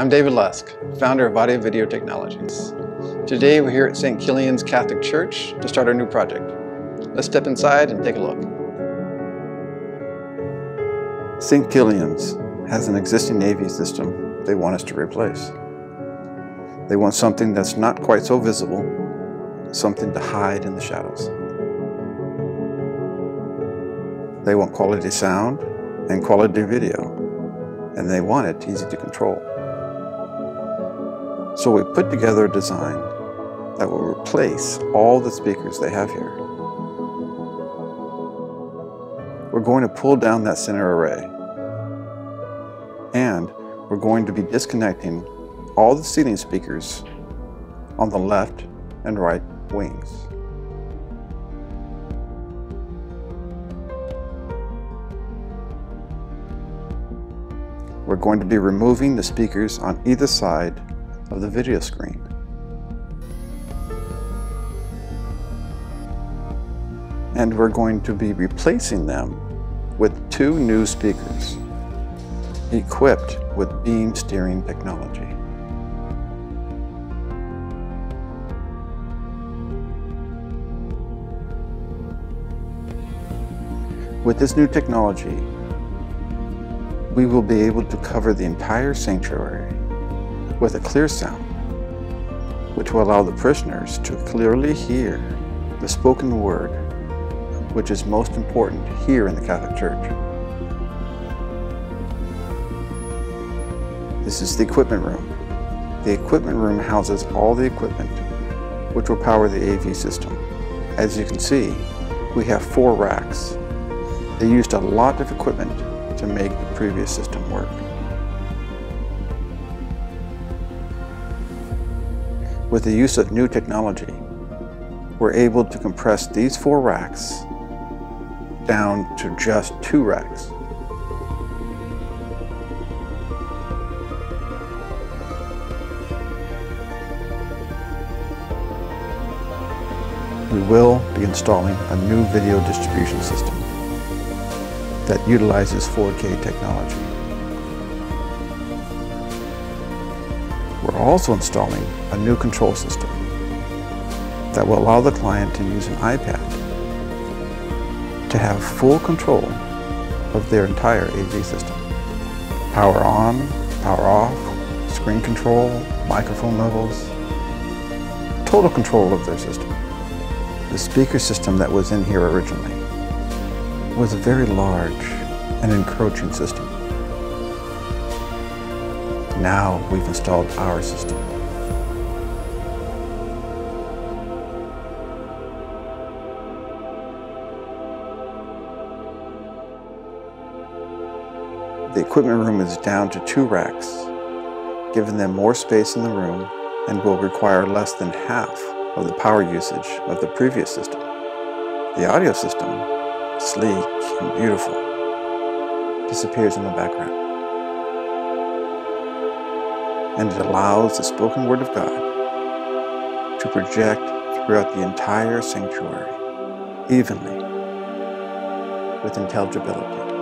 I'm David Lusk, founder of Audio Video Technologies. Today we're here at St. Kilian's Catholic Church to start our new project. Let's step inside and take a look. St. Kilian's has an existing AV system they want us to replace. They want something that's not quite so visible, something to hide in the shadows. They want quality sound and quality video, and they want it easy to control. So we put together a design that will replace all the speakers they have here. We're going to pull down that center array and we're going to be disconnecting all the ceiling speakers on the left and right wings. We're going to be removing the speakers on either side of the video screen. And we're going to be replacing them with two new speakers equipped with beam steering technology. With this new technology, we will be able to cover the entire sanctuary with a clear sound, which will allow the prisoners to clearly hear the spoken word, which is most important here in the Catholic Church. This is the equipment room. The equipment room houses all the equipment, which will power the AV system. As you can see, we have four racks. They used a lot of equipment to make the previous system work. With the use of new technology, we're able to compress these four racks down to just two racks. We will be installing a new video distribution system that utilizes 4K technology. We're also installing a new control system that will allow the client to use an iPad to have full control of their entire AV system. Power on, power off, screen control, microphone levels, total control of their system. The speaker system that was in here originally was a very large and encroaching system. Now we've installed our system. The equipment room is down to two racks, giving them more space in the room and will require less than half of the power usage of the previous system. The audio system, sleek and beautiful, disappears in the background and it allows the spoken word of God to project throughout the entire sanctuary evenly with intelligibility.